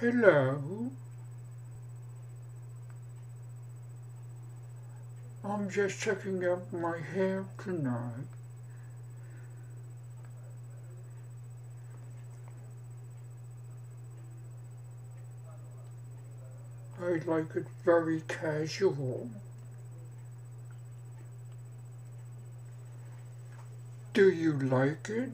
Hello. I'm just checking out my hair tonight. I like it very casual. Do you like it?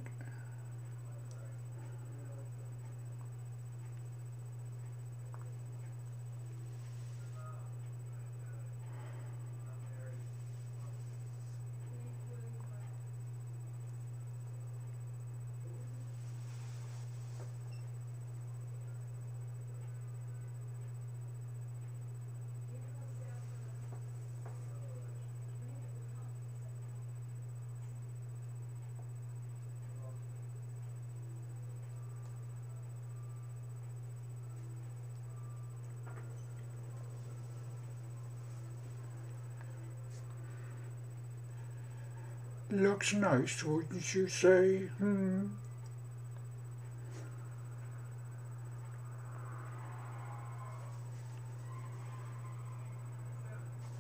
Looks nice, wouldn't you say? Hmm.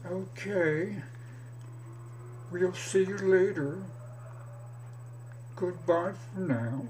Okay. We'll see you later. Goodbye for now.